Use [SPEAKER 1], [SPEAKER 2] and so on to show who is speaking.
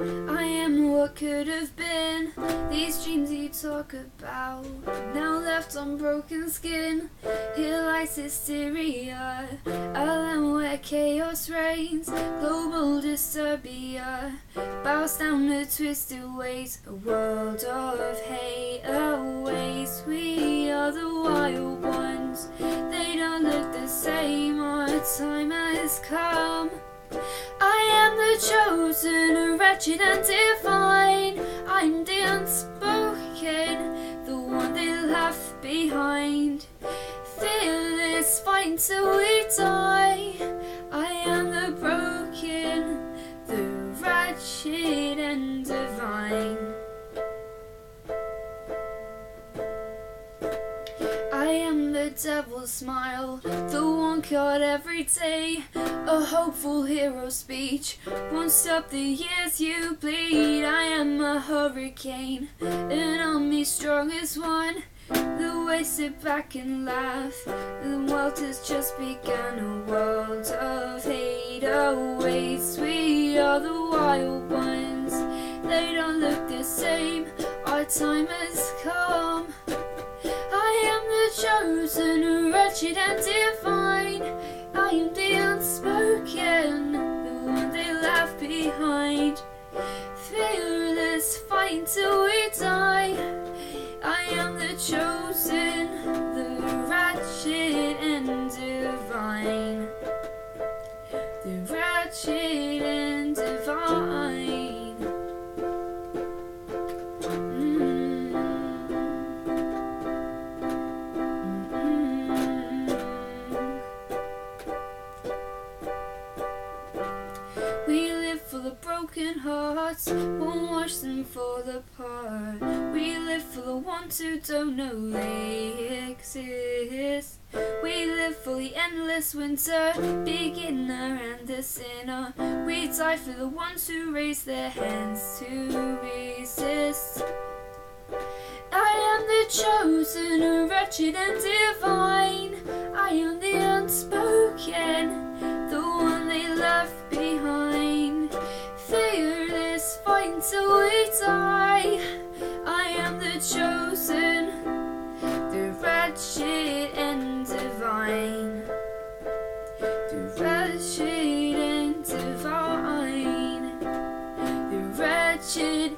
[SPEAKER 1] I am what could have been. These dreams you talk about, now left on broken skin. Here lies hysteria, a land where chaos reigns. Global disturbia bows down the twisted ways. A world of hate awaits. We are the wild ones. They don't look the same. Our time has come. Chosen, a wretched and divine. I'm the unspoken, the one they left behind. Fearless, fight till we die. Devil's smile, the one caught every day. A hopeful hero speech won't stop the years you bleed. I am a hurricane, and I'm the strongest one. The way sit back and laugh. The world has just begun. A world of hate awaits. We are the wild ones. They don't look the same. Our time has come. Chosen, wretched and divine. I am the unspoken, the one they left behind. Fearless, fighting till we die. I am the chosen, the wretched and divine. The wretched for the broken hearts, won't watch them fall apart. We live for the ones who don't know they exist. We live for the endless winter, beginner and the sinner. We die for the ones who raise their hands to resist. I am the chosen, wretched and divine. I am the unspoken, wretched